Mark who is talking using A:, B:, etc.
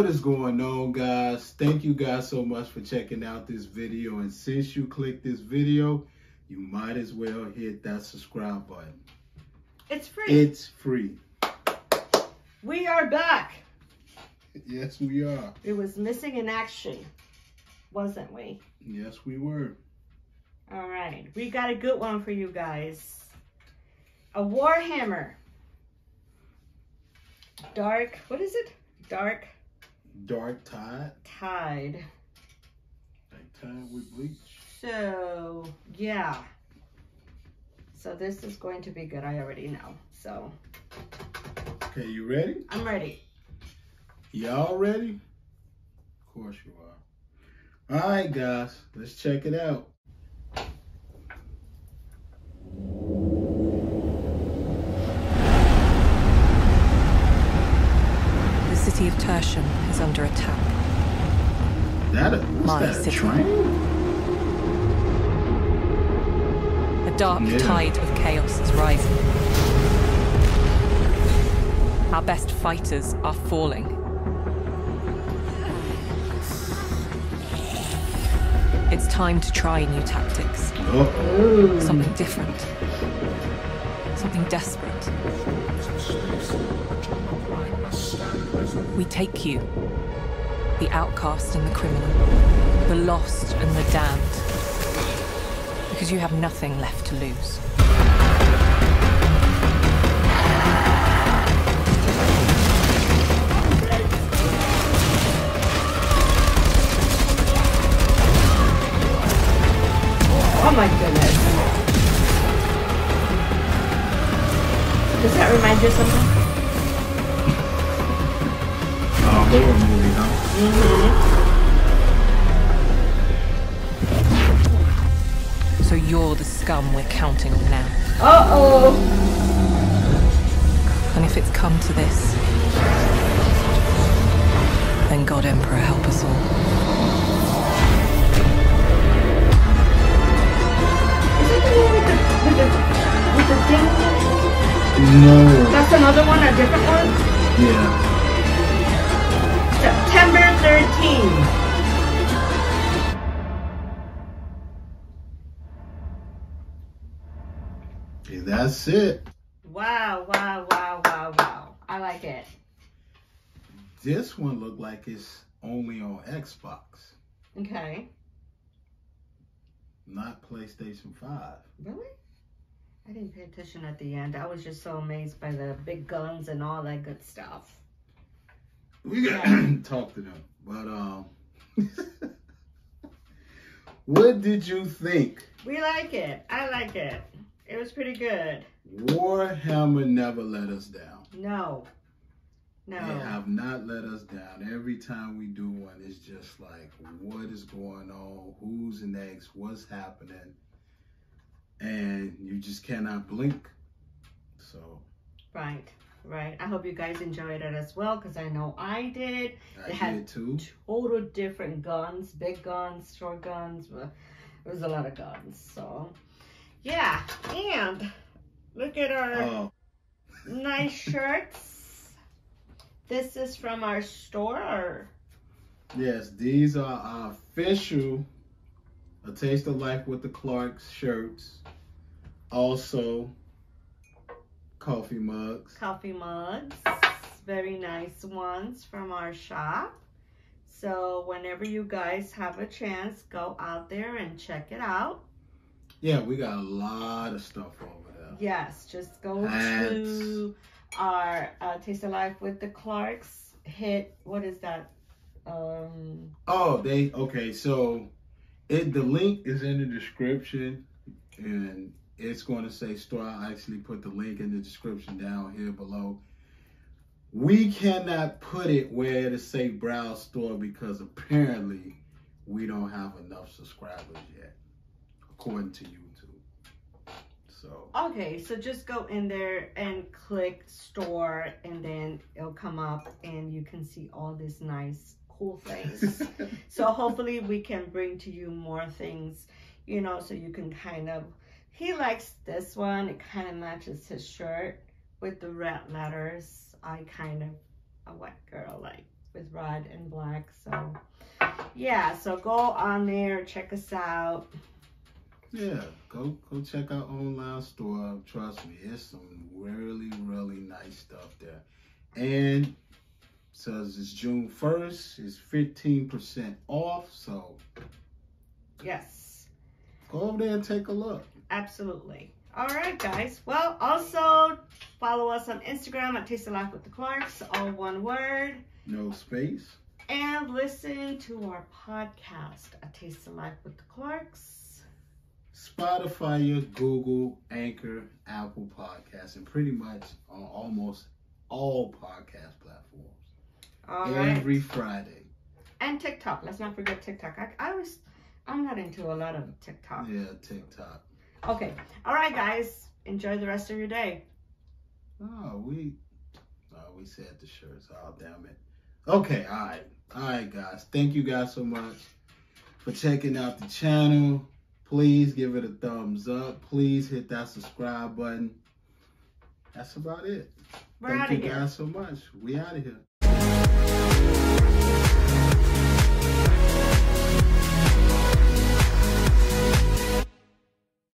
A: is going on guys thank you guys so much for checking out this video and since you clicked this video you might as well hit that subscribe button
B: It's free.
A: it's free
B: we are back.
A: yes we are
B: It was missing in action, wasn't we?
A: yes we were
B: All right. We got a good one for you guys. A Warhammer. Dark, what is it? Dark
A: dark tide
B: Tide.
A: like tide with bleach
B: So, yeah. So this is going to be good. I already know. So,
A: okay you ready
B: I'm ready.
A: y'all ready of course you are all right guys let's check it out
C: The city of Tertium is under attack.
A: that uh, a,
C: My
A: that, a
C: city. A dark
A: Yeah.
C: tide of chaos is rising. Our best fighters are falling. It's time to try new tactics.
A: oh
C: Something different. Something desperate. We take you, the outcast and the criminal, the lost and the damned, because you have nothing left to lose.
B: Oh my goodness. Does that remind you of something?
A: Horror movie huh
C: So you're the scum we're counting on now.
B: Uh-oh.
C: And if it's come to this, then God Emperor help us all.
B: Is it the one with the, with the, with the thing?
A: no
B: That's another one, a different one?
A: yeah
B: September 13th.
A: Okay, that's it.
B: Wow, wow, wow, wow, wow. I like it.
A: This one looked like it's only on Xbox,
B: Okay.
A: not PlayStation 5.
B: Really? I didn't pay attention at the end. I was just so amazed by the big guns and all that good stuff.
A: We gotta talk to them. But um what did you think?
B: We like it. I like it. It was pretty good.
A: Warhammer never let us down.
B: No. No.
A: They have not let us down. Every time we do one, it's just like, what is going on? Who's next? What's happening? And you just cannot blink. So
B: Right. Right. I hope you guys enjoyed it as well because I know I did.
A: I
B: It had
A: did too.
B: Total different guns, big guns, short guns. but There was a lot of guns. So, yeah. And look at our
A: Oh,
B: nice shirts. This is from our store.
A: yes, these are our official A Taste of Life with the Clarks shirts. Also, coffee mugs.
B: coffee mugs. Very nice ones from our shop. So whenever you guys have a chance, go out there and check it out.
A: Yeah, we got a lot of stuff over there.
B: Yes, just go
A: Hats.
B: to our uh, Taste of Life with the Clarks. Hit what is that? Um,
A: Oh, they okay. So, it the link is in the description, and it's going to say store. I actually put the link in the description down here below. We cannot put it where to say browse store because apparently we don't have enough subscribers yet, according to YouTube. So
B: okay, so just go in there and click store, and then it'll come up, and you can see all these nice, cool things. So hopefully we can bring to you more things, you know, so you can kind of, he likes this one. It kind of matches his shirt with the red letters. I kind of, a white girl like with red and black. So yeah, so go on there, check us out.
A: Yeah, go go check out online store. Trust me, it's some really really nice stuff there. And says it's June first, it's fifteen percent off. So
B: Yes,
A: go over there and take a look.
B: Absolutely. All right, guys. Well, also follow us on Instagram at Taste of Life with the Clarks, all one word.
A: No space.
B: And listen to our podcast, A Taste of Life with the Clarks.
A: Spotify, Google, Anchor, Apple Podcasts, and pretty much on almost all podcast platforms.
B: All right.
A: Every Friday.
B: And TikTok. Let's not forget TikTok. I, I was, I'm not into a lot of TikTok.
A: Yeah, TikTok.
B: Okay. All right, guys. Enjoy the rest of your day.
A: Oh, we oh, we said the shirts. Oh, damn it. Okay, all right. All right, guys. Thank you guys so much for checking out the channel. Please give it a thumbs up. Please hit that subscribe button. That's about it.
B: We're
A: Thank you
B: here.
A: guys so much. We out of here.